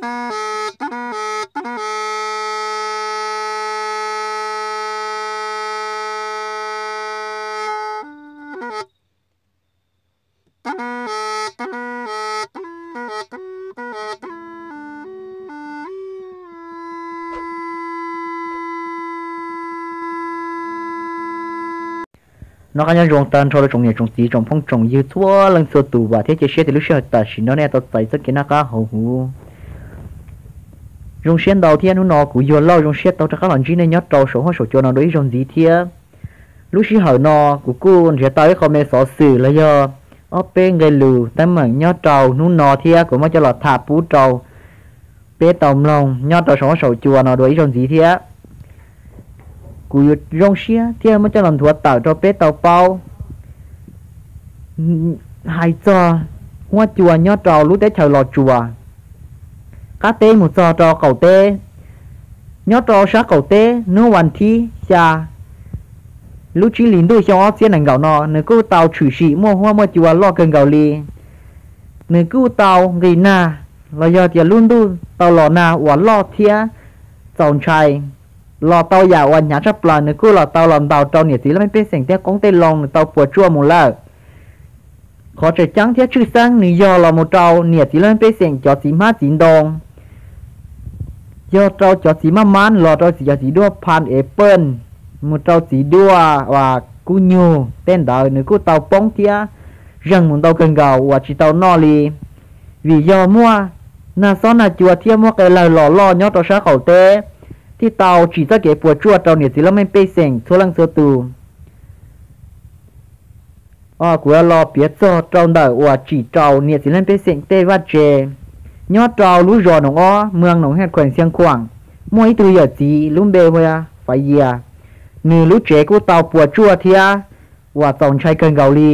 nó cá nhân dùng tên thôi trong nhà trong tí trong phong trong youtube lần số tù và thế chế xe thì lúc xe ta chỉ nó nè tao tại tất cái nó cá hầu hữu rong xuyên đầu thiên nó cũng vừa lo rong xuyên đầu cho các lần chỉ nên nhớ trâu số hoa số cho nó đối rong gì thiên lúc xí hở nó cũng cô sẽ tới không mê xỏ xử là do ở bên người lù tới mà nhớ trâu nó nó thiên cũng mới cho là thả bú trâu bé tầm lòng nhớ trâu số hoa số cho nó đối rong gì thiên cú rong xia thì mới cho làm thua tạo cho bé tàu bao hai cho hoa chùa nhớ trâu lúc đấy chờ lò chùa. cá tê một giò trò cầu tê nhó trò sát cầu tê nô hoàn thi xa lúc chỉ lính đôi cho xiên ảnh gạo nọ nơi cô tàu chủ sĩ mua hoa mua chùa lo cần gạo lì nơi cô tàu gây na là do tiền luôn đu tàu lò na quả lo thia chồng trai lò tàu giả quả nhà chấp là nơi cô lò tàu làm tàu trâu nhiệt gì là mấy bên sảnh theo công tê lòng tàu của chua mù lợn ขอจะจังเทียชื่อสร้างนิยอลอมเจ้าเนี่ยสีเล่นไปเสียงจอสีมาสีดอง ยอเราจอดสีมะมันหลอดเราสีจอดสีด้วพานเอเปิลมุดเราสีด้วว่ากูโยเต้นดาวหนึ่งกูเตาป้องเทียยังมุนเตาเกินเก่าว่าจีเตานอลีวิยอมัวน่าซ้อนนาจัวเทียมัวกันเราหล่อหล่อยอดเราช้าเขาเตที่เตาจีตะเก็บปวดจวดเราเนี่ยสีแล้วไม่เปเสงทั่ลังเสือตูอ้อกูรอเปียจโเตราเดอว่าจีเจ้าเนี่ยสิเล่นเปเสงเต้ว่าเจ ยอดเราลู่จอหนองอ้อเมืองหนองแฮดแขวงเสียงขวางมวยตุยหยดจีลุ่มเบเวียไฟเยียนือรู้เจกูเตาปวดชั่วเทียว่าตองชายเกินเกาหลี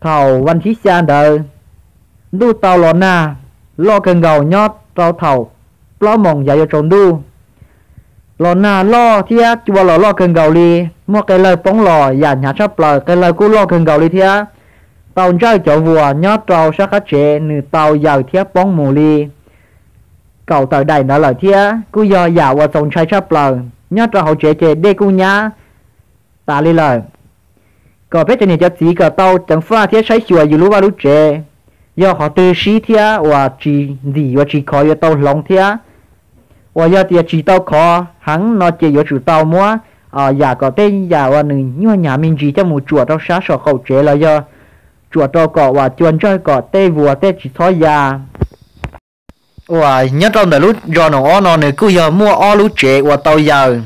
เท่าวันที่จานเดอร์ดูเตาหลอนหน้าล่อเกินเกายอดเราเท่าปล้อมองใหญ่าโยจนดูหลอนหน้าล่อเทียจัวหล่อล่อเกินเกาหลีมั่วไกลเลยป้องหล่ออย่าหาชอบเปล่อยไกลเลยกูล่อเกินเกาหลีเทีย tàu rau chỗ vua nhó trâu sát khách trẻ nữ tàu giàu thiết bóng mù li cậu tàu đầy nó lời thiết cứ do giàu và tổng trai chấp lời nhó trâu hậu trẻ trẻ đê cú nhá. Ta li lời. Cậu biết trên cho chỉ cậu tàu chẳng pha thiết sai chùa dù lúc ba lúc trẻ do họ tư sĩ thiết và chỉ gì và chỉ khó cho tàu lòng thiết và do tiệt chỉ tàu khó, hắn nó chế do chủ tàu mua ở ờ, giả có tên giả và nữ, nhưng nhà mình chỉ cho một chùa tàu sát sổ khẩu trẻ là do chùa đó có và chuồn chơi có tê vùa, tê chỉ thói già. Và nhất trong đời lúc do nó ó nó nữa cứ giờ mua ó lúc trẻ và tàu giờ.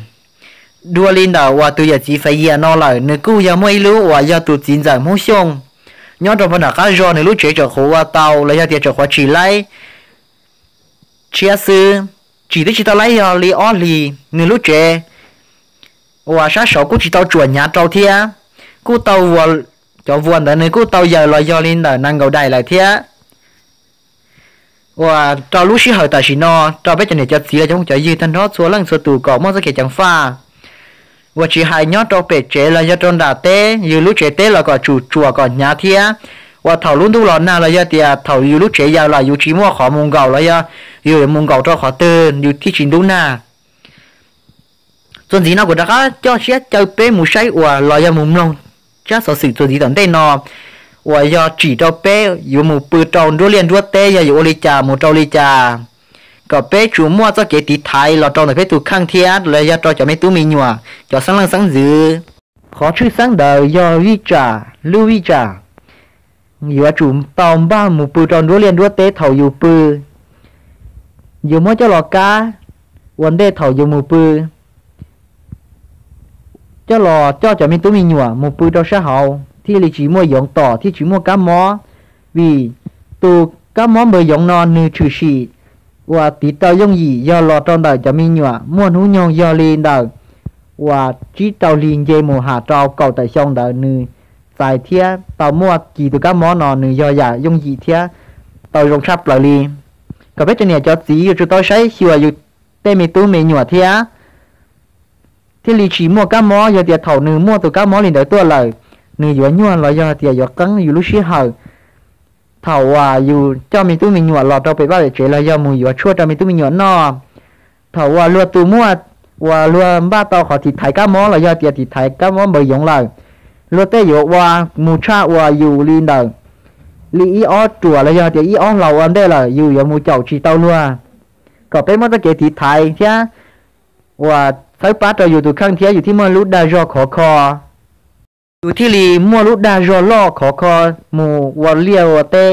Đua lên đầu và từ giờ chỉ phải giờ nó lại nữa cứ giờ mua lúc và giờ tụt chín giờ mua xong. Nhớ trong phần nào khác, do nữa lúc trẻ trở khổ và tàu lấy giờ tiền trở khóa chỉ lấy. Chia sư, chỉ tới chỉ tao lấy li ó li nửa lúc trẻ. Và sát sổ cũng chỉ tao chuẩn nhà trâu thia. Cú tàu vừa cho vừa đó, nên cứ tàu giờ lo do linh là năng cầu đại lại thế. và cho lúc xí hơi tại xí no cho biết cho này cho xí là trong cho dư thân đó xuống lần số tù có mong sẽ kể chẳng pha và chỉ hai nhót cho bể chế là do trong đà tê như lúc chế tê là có chủ, chùa có nhà thế. và thầu luôn tu lọ nào là do tiệt thầu như lúc chế giàu là yêu chỉ mua khó mông gạo là do yêu mông gạo cho khó tên yêu thi trình đúng na tuần gì nó cũng đã cho xét cho bé mù say và lo do mùng long จ้าสอสิ่งตัวที่ต่างได้นอว่ายอจีเจ้าเป้อยู่หมู่ปืนเจ้าด้วยเรียนด้วยเต้ยอยู่โอริจาหมู่เจาลิจาก็เป้ชูมั่วจะเกติไทยเราเจ้าในเป้ตูข้างเทียดเลยยาเจ้าจะไม่ตู้มีหนัวจะสังลังสังจือขอชื่อสังเดียวยอวิจาลูวิจาอยู่จุ่มตองบ้าหมู่ปืนเจ้าด้วยเรียนด้วยเต้เถาอยู่ปืนอยู่มั่วจะหลอกกาวันเด้เถาอยู่หมู่ปืน cho lo cho cho mình tôi mình nhua một bụi đầu xã hậu. Thì là chỉ mua giống tỏ thì chỉ mua cá mó. Vì tụ cá mó mới giống non như trừ xì và tí tao giống gì, do lo trong đời cho mình nhua mua hú nhông do liền đời. Và chỉ tao liền dây một hạ tao cầu tại sông đời như tại thế tao mua chỉ từ cá mó nó như do giả giống gì thế tao rồng sắp lại liền có biết cho nè cho tí cho tôi thấy xưa dù tên mình tôi mình nhủa thia thì lý chỉ mua cá mò giờ tiệt thầu nửa mua từ cá mò liền đợi tua lời. Nửa gió nhua là giờ tiệt giờ cắn, dù lúc xí hờ. Thầu à dù cho mình tụi mình nhua lọt đâu bị bao để chế là giờ mùi gió chua cho mình tụi mình nhua no. Thầu à lúa từ mua và lúa ba tàu khỏi thịt thái cá mò là giờ tiệt thịt thái cá mò bởi giống lời. Luộc tê dụ và mù cha và dù liền đời. Lý ó chùa là giờ tiệt ó lầu ăn đây là dù giờ mù chậu chỉ tàu lúa có bé mất cái thịt thái chứ. Và phải bắt đầu từ khang thếอยู่ที่มันรู้ได้รอขอคออยู่ที่ลีมัวรู้ได้รอล่อขอคอหมู่วันเลี้ยวเต้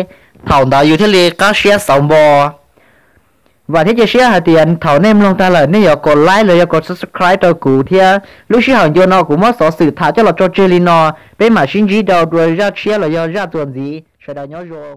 เถ่าดาอยู่ที่ลีก็เชียสองบอ và thế chia hạt tiền thảo nem long ta là nếu có like rồi có subscribe cho cụ thì lúc xưa hàng vô nó cũng mất số sự thả cho là cho chơi nó bên mà xin gì đâu rồi ra chia là do ra tuần gì sẽ đâu nhớ rồi